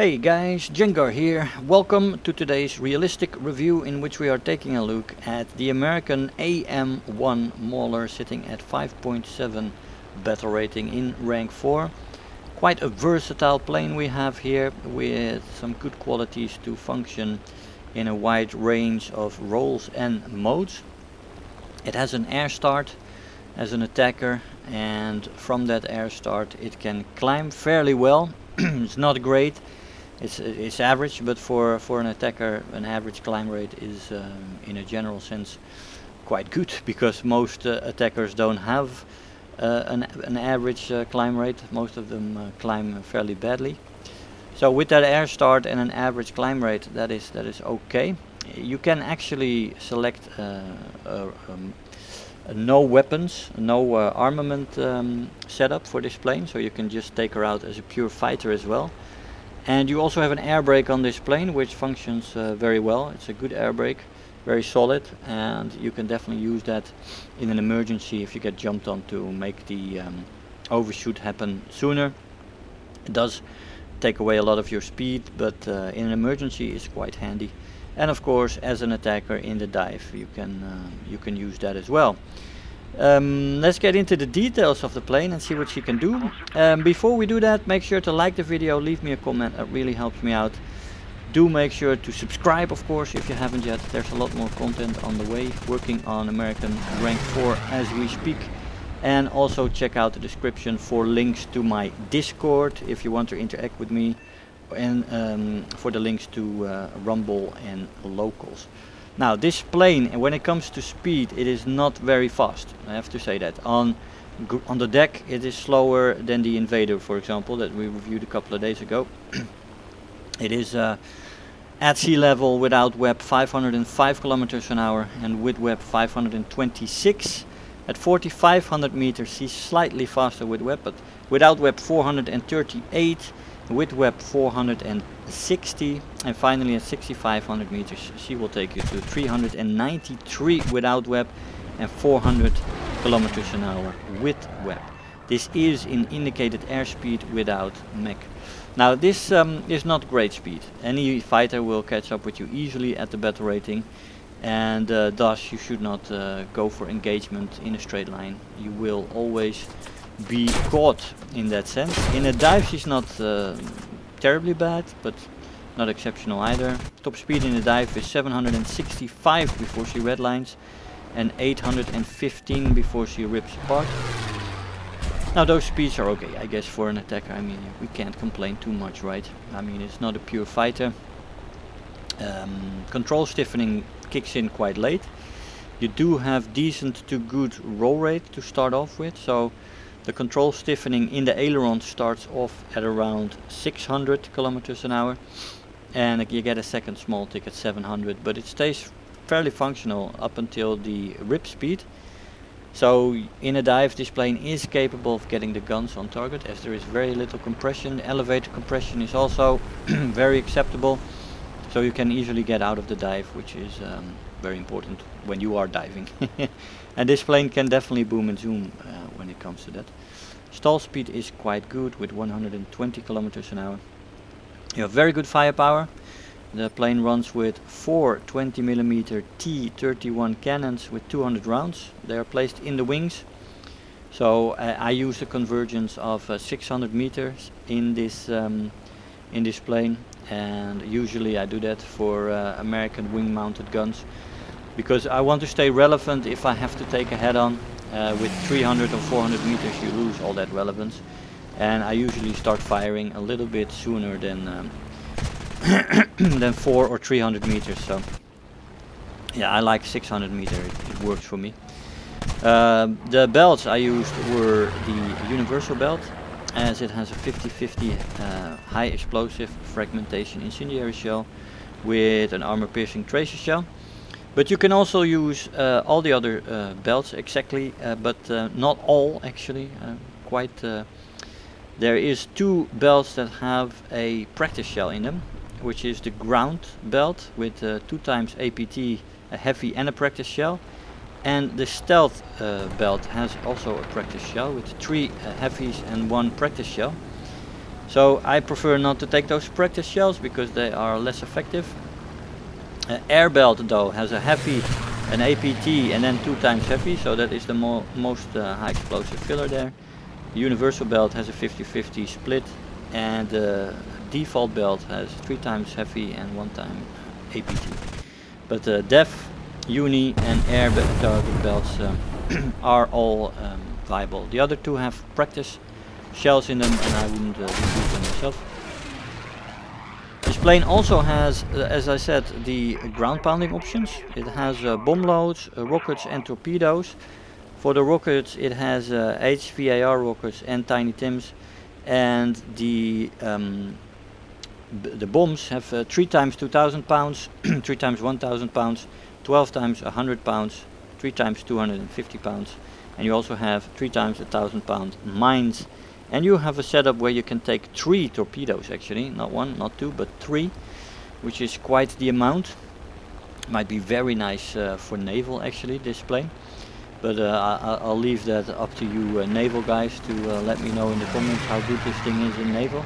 Hey guys, Jengar here. Welcome to today's realistic review in which we are taking a look at the American AM1 Mauler sitting at 5.7 battle rating in rank 4. Quite a versatile plane we have here with some good qualities to function in a wide range of roles and modes. It has an air start as an attacker and from that air start it can climb fairly well. it's not great it's it's average, but for for an attacker, an average climb rate is, um, in a general sense, quite good because most uh, attackers don't have uh, an an average uh, climb rate. Most of them uh, climb fairly badly. So with that air start and an average climb rate, that is that is okay. You can actually select uh, um, no weapons, no uh, armament um, setup for this plane, so you can just take her out as a pure fighter as well. And you also have an air brake on this plane which functions uh, very well. It's a good air brake, very solid and you can definitely use that in an emergency if you get jumped on to make the um, overshoot happen sooner. It does take away a lot of your speed but uh, in an emergency it's quite handy. And of course as an attacker in the dive you can, uh, you can use that as well. Um, let's get into the details of the plane and see what she can do. Um, before we do that, make sure to like the video, leave me a comment, that really helps me out. Do make sure to subscribe, of course, if you haven't yet. There's a lot more content on the way, working on American Rank 4 as we speak. And also check out the description for links to my Discord if you want to interact with me. And um, for the links to uh, Rumble and Locals. Now this plane, when it comes to speed, it is not very fast. I have to say that. On on the deck, it is slower than the Invader, for example, that we reviewed a couple of days ago. it is uh, at sea level without WEP 505 kilometers an hour and with WEP 526. At 4500 meters, she's slightly faster with WEP, but without WEP 438 with WEP 460 and finally at 6500 meters she will take you to 393 without WEP and 400 kilometers an hour with WEP. This is in indicated airspeed without Mach. Now this um, is not great speed. Any fighter will catch up with you easily at the battle rating and uh, thus you should not uh, go for engagement in a straight line. You will always be caught in that sense. In a dive she's not uh, terribly bad, but not exceptional either. Top speed in the dive is 765 before she redlines and 815 before she rips apart. Now those speeds are okay, I guess, for an attacker. I mean, we can't complain too much, right? I mean, it's not a pure fighter. Um, control stiffening kicks in quite late. You do have decent to good roll rate to start off with, so the control stiffening in the aileron starts off at around 600 kilometers an hour and you get a second small tick at 700 but it stays fairly functional up until the rip speed so in a dive this plane is capable of getting the guns on target as there is very little compression. Elevator compression is also very acceptable so you can easily get out of the dive which is um, very important when you are diving. and this plane can definitely boom and zoom uh, when it comes to that. Stall speed is quite good with 120 kilometers an hour. You have very good firepower. The plane runs with four 20mm T31 cannons with 200 rounds. They are placed in the wings. So uh, I use a convergence of uh, 600 meters in this um, in this plane and usually I do that for uh, American wing mounted guns because I want to stay relevant if I have to take a head-on uh, with 300 or 400 meters you lose all that relevance. And I usually start firing a little bit sooner than um, than 4 or 300 meters so yeah I like 600 meter it, it works for me. Uh, the belts I used were the universal belt as it has a 50-50 uh, high explosive fragmentation incendiary shell with an armor piercing tracer shell but you can also use uh, all the other uh, belts exactly, uh, but uh, not all actually. Uh, quite. Uh, there is two belts that have a practice shell in them, which is the ground belt with two times APT, a heavy and a practice shell, and the stealth belt has also a practice shell with three heavies and one practice shell. So I prefer not to take those practice shells because they are less effective. Uh, air belt though has a heavy, an APT and then two times heavy, so that is the mo most uh, high explosive filler there. The universal belt has a 50-50 split and the default belt has three times heavy and one time APT. But uh, def, uni and air target belts um, are all um, viable. The other two have practice shells in them and I wouldn't uh, them myself. Plane also has, uh, as I said, the ground pounding options. It has uh, bomb loads, uh, rockets and torpedoes. For the rockets it has HVAR uh, rockets and Tiny Tims and the um, the bombs have uh, 3 times 2000 pounds, 3 times 1000 pounds, 12 times 100 pounds, 3 times 250 pounds and you also have 3 times 1000 pound mines and you have a setup where you can take 3 torpedoes actually, not one, not two, but 3 which is quite the amount. Might be very nice uh, for naval actually this plane but uh, I, will leave that up to you uh, naval guys to uh, let me know in the comments how good this thing is in naval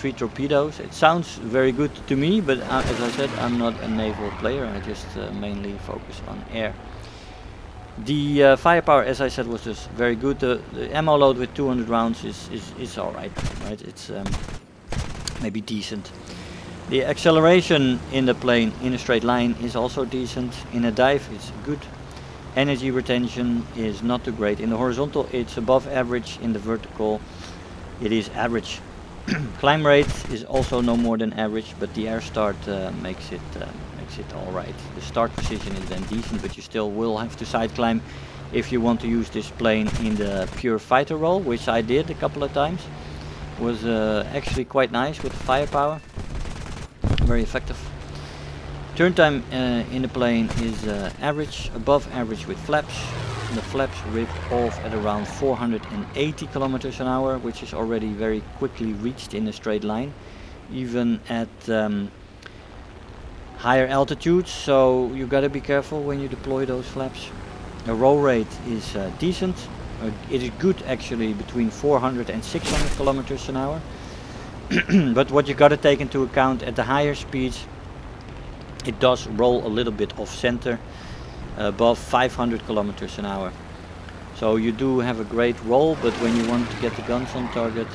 three torpedoes. It sounds very good to me, but uh, as I said, I'm not a naval player. I just uh, mainly focus on air. The uh, firepower, as I said, was just very good. The, the ammo load with 200 rounds is is, is all right. Right, it's um, maybe decent. The acceleration in the plane in a straight line is also decent. In a dive, it's good. Energy retention is not too great. In the horizontal, it's above average. In the vertical, it is average. climb rate is also no more than average, but the air start uh, makes it uh, makes it all right. The start position is then decent, but you still will have to side climb if you want to use this plane in the pure fighter role, which I did a couple of times. Was uh, actually quite nice with the firepower, very effective. Turn time uh, in the plane is uh, average, above average with flaps, the flaps rip off at around 480 kilometers an hour, which is already very quickly reached in a straight line, even at um, higher altitudes. So you gotta be careful when you deploy those flaps. The roll rate is uh, decent. Uh, it is good actually between 400 and 600 kilometers an hour. but what you gotta take into account at the higher speeds, it does roll a little bit off center above 500 kilometers an hour. So you do have a great roll, but when you want to get the guns on target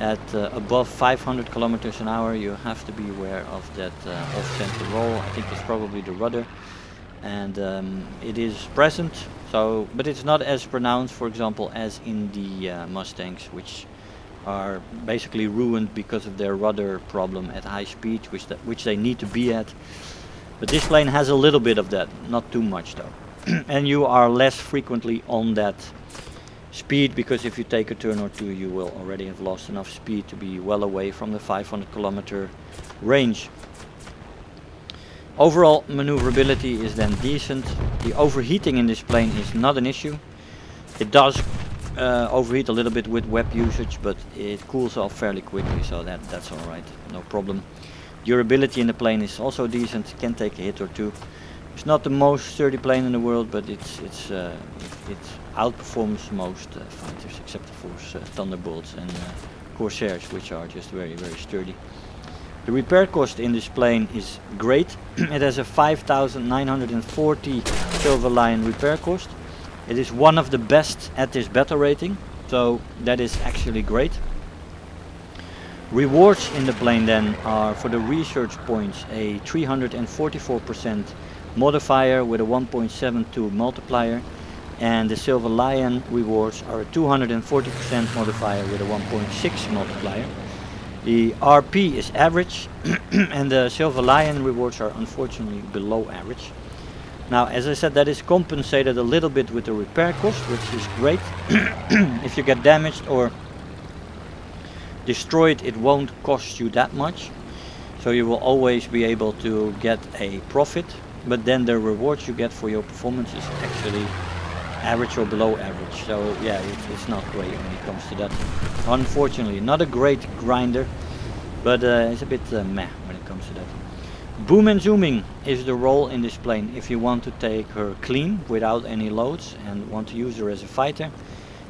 at uh, above 500 kilometers an hour, you have to be aware of that uh, off-center roll. I think it's probably the rudder, and um, it is present. So, but it's not as pronounced, for example, as in the uh, Mustangs, which are basically ruined because of their rudder problem at high speed, which which they need to be at. But this plane has a little bit of that, not too much though. and you are less frequently on that speed because if you take a turn or two you will already have lost enough speed to be well away from the 500 kilometer range. Overall maneuverability is then decent. The overheating in this plane is not an issue. It does uh, overheat a little bit with WEP usage but it cools off fairly quickly so that that's alright, no problem. Durability in the plane is also decent, can take a hit or two. It's not the most sturdy plane in the world, but it's it's uh, it, it, outperforms most uh, fighters, except of course uh, Thunderbolts and uh, Corsairs, which are just very very sturdy. The repair cost in this plane is great. it has a 5,940 Silver Lion repair cost. It is one of the best at this battle rating, so that is actually great. Rewards in the plane then are for the research points a 344% modifier with a 1.72 multiplier and the Silver Lion rewards are a 240% modifier with a 1.6 multiplier. The RP is average and the Silver Lion rewards are unfortunately below average. Now as I said that is compensated a little bit with the repair cost which is great. if you get damaged or destroyed it won't cost you that much so you will always be able to get a profit but then the rewards you get for your performance is actually average or below average. So yeah it, it's not great when it comes to that. Unfortunately not a great grinder but uh, it's a bit uh, meh when it comes to that. Boom and zooming is the role in this plane. If you want to take her clean without any loads and want to use her as a fighter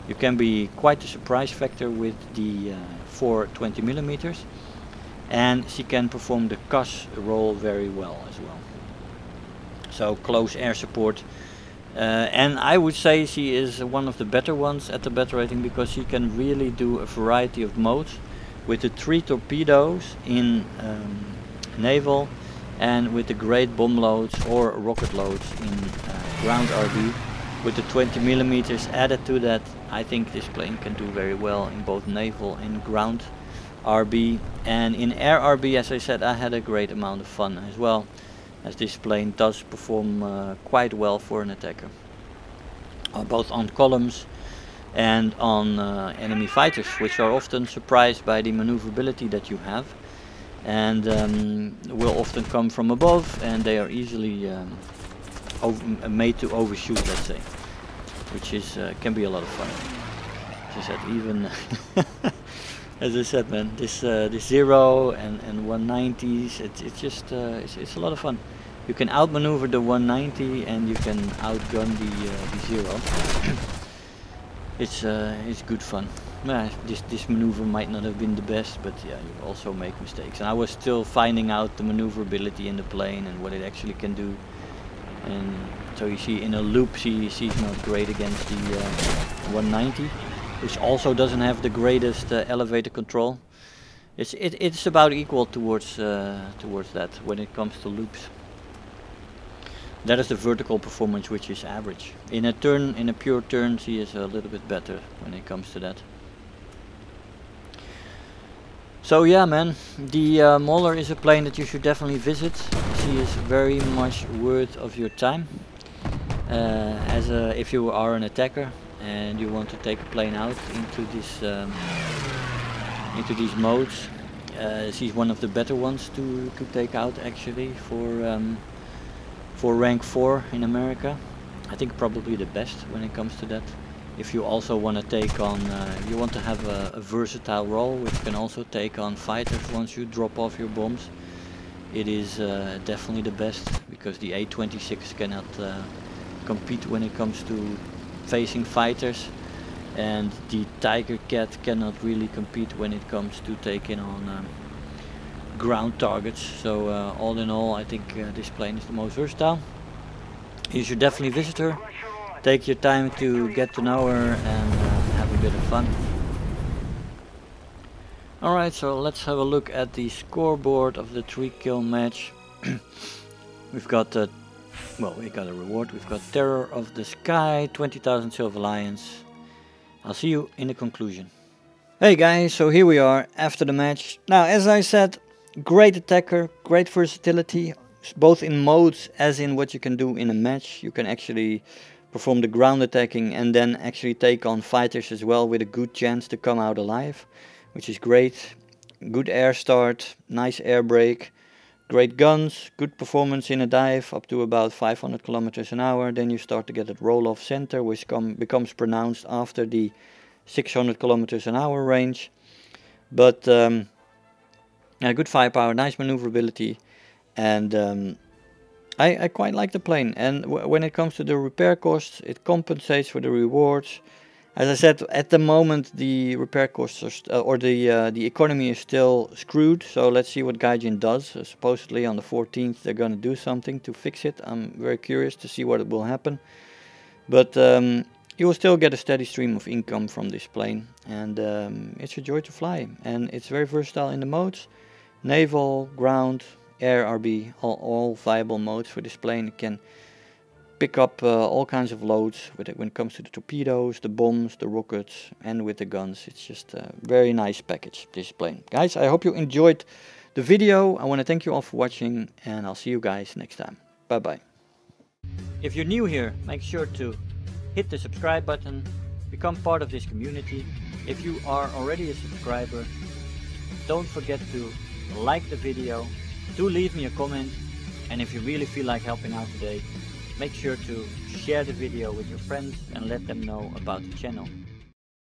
you can be quite a surprise factor with the uh, for 20 millimeters and she can perform the CAS role very well as well. So close air support and I would say she is one of the better ones at the battle rating because she can really do a variety of modes with the three torpedoes in um, naval and with the great bomb loads or rocket loads in uh, ground RB with the 20 millimeters added to that I think this plane can do very well in both naval and ground RB and in air RB as I said I had a great amount of fun as well as this plane does perform uh, quite well for an attacker. Uh, both on columns and on uh, enemy fighters which are often surprised by the maneuverability that you have. And um, will often come from above and they are easily um, made to overshoot let's say. Which is uh, can be a lot of fun. As I said even as I said man this uh, this zero and, and 190s it's, it's just uh, it's, it's a lot of fun. You can outmaneuver the 190 and you can outgun the, uh, the zero. It's uh, it's good fun. Yeah, this this maneuver might not have been the best but yeah you also make mistakes. And I was still finding out the maneuverability in the plane and what it actually can do. And so you see in a loop she, she's not great against the uh, 190 which also doesn't have the greatest uh, elevator control it's it, it's about equal towards uh, towards that when it comes to loops that is the vertical performance which is average in a turn in a pure turn she is a little bit better when it comes to that so yeah man, the uh, Mauler is a plane that you should definitely visit. She is very much worth of your time. Uh, as a, if you are an attacker and you want to take a plane out into this um, into these modes, uh, she's one of the better ones to to take out actually for um, for rank 4 in America. I think probably the best when it comes to that if you also want to take on, uh, you want to have a, a, versatile role which can also take on fighters once you drop off your bombs. It is uh, definitely the best because the A-26 cannot uh, compete when it comes to facing fighters and the Tiger Cat cannot really compete when it comes to taking on um, ground targets. So uh, all in all I think uh, this plane is the most versatile. You should definitely visit her take your time to get to know her and uh, have a bit of fun. Alright, so let's have a look at the scoreboard of the 3 kill match. We've got, uh, well, we got a reward. We've got Terror of the Sky, 20,000 Silver Lions. I'll see you in the conclusion. Hey guys, so here we are after the match. Now, as I said, great attacker, great versatility, both in modes as in what you can do in a match. You can actually perform the ground attacking and then actually take on fighters as well with a good chance to come out alive, which is great. Good air start, nice air brake, great guns, good performance in a dive up to about 500 kilometers an hour. Then you start to get that roll off center, which come, becomes pronounced after the 600 kilometers an hour range. But um, yeah, good firepower, nice maneuverability, and um, I, I quite like the plane and when it comes to the repair costs it compensates for the rewards. As I said at the moment the repair costs are uh, or the uh, the economy is still screwed so let's see what Gaijin does. Uh, supposedly on the 14th they're gonna do something to fix it. I'm very curious to see what will happen. But um, you will still get a steady stream of income from this plane and um, it's a joy to fly and it's very versatile in the modes. Naval, ground, air RB, all, all viable modes for this plane. It can pick up uh, all kinds of loads with it when it comes to the torpedoes, the bombs, the rockets and with the guns. It's just a very nice package, this plane. Guys, I hope you enjoyed the video. I want to thank you all for watching and I'll see you guys next time. Bye bye. If you're new here, make sure to hit the subscribe button, become part of this community. If you are already a subscriber, don't forget to like the video do leave me a comment and if you really feel like helping out today, make sure to share the video with your friends and let them know about the channel.